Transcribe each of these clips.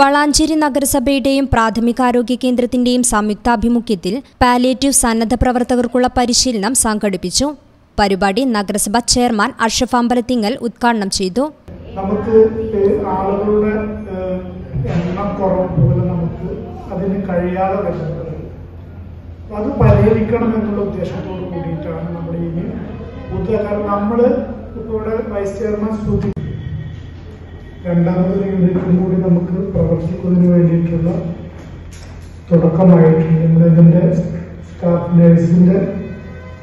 വളാഞ്ചേരി നഗരസഭയുടെയും പ്രാഥമികാരോഗ്യ കേന്ദ്രത്തിന്റെയും സംയുക്താഭിമുഖ്യത്തിൽ പാലിയേറ്റീവ് സന്നദ്ധ പ്രവർത്തകർക്കുള്ള പരിശീലനം സംഘടിപ്പിച്ചു. പരിപാടി നഗരസഭ ചെയർമാൻ അഷഫ് അമ്പലത്തിങ്ങൽ ഉദ്ഘാടനം ചെയ്തു. നമുക്ക് ആളുകളുടെ എണ്ണം കുറവ് നമുക്ക് അതിന് കഴിയാതെ വരുന്നത്. അത് പരിഹരിക്കണം എന്നുള്ള ഉദ്ദേശത്തോട് കൂടിയിട്ടാണ് നമ്മൾ ഇനി പുതിയ നമ്മൾ ഇപ്പോൾ ഇവിടെ വൈസ് ചെയർമാൻ സൂചി രണ്ടാമത് പ്രവർത്തിക്കുന്നതിന് വേണ്ടിയിട്ടുള്ള തുടക്കമായിട്ടുണ്ട്. നമ്മൾ ഇതിന്റെ സ്റ്റാഫ് നേഴ്സിന്റെ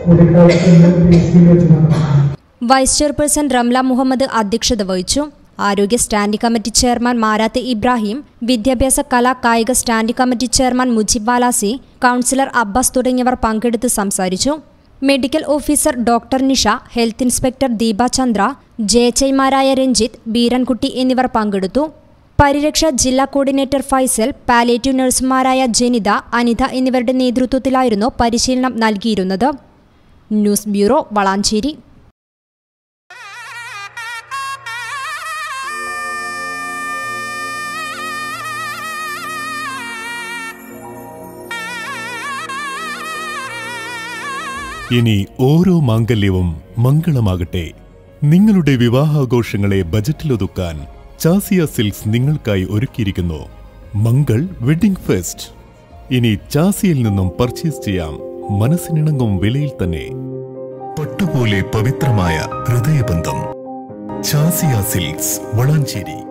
കൂടിക്കാഴ്ച P vice chairperson Ramla Muhammad അധ്യക്ഷത വഹിച്ചു. ആരോഗ്യ standing committee chairman Marath Ibrahim വിദ്യാഭ്യാസ കലാ കായിക standing committee chairman Mujeeb Valasi councillor Abbas തുടങ്ങിയവർ പങ്കെടുത്ത് സംസാരിച്ചു. Medical officer doctor Nisha health inspector Deepa Chandra ജയച്ചൈമാരായ Ranjith Beerankutty എന്നിവർ പങ്കെടുത്തു. പരിരക്ഷ ജില്ലാ കോർഡിനേറ്റർ ഫൈസൽ പാലേറ്റീവ് നഴ്സുമാരായ ജനിത അനിത എന്നിവരുടെ നേതൃത്വത്തിലായിരുന്നു പരിശീലനം നൽകിയിരുന്നത്. News bureau Valanchery. ഇനി ഓരോ മാംഗല്യവും മംഗളമാകട്ടെ. നിങ്ങളുടെ വിവാഹാഘോഷങ്ങളെ ബജറ്റിലൊതുക്കാൻ ചാസിയ സിൽക്സ് നിങ്ങൾക്കായി ഒരുക്കിയിരിക്കുന്നു. Mangal wedding fest. ഇനി ചാസിയിൽ നിന്നും പർച്ചേസ് ചെയ്യാം. മനസ്സിനിണങ്ങും വിലയിൽ തന്നെ. പട്ടുപോലെ പവിത്രമായ ഹൃദയബന്ധം. ചാസിയ സിൽക്സ് വളാഞ്ചേരി.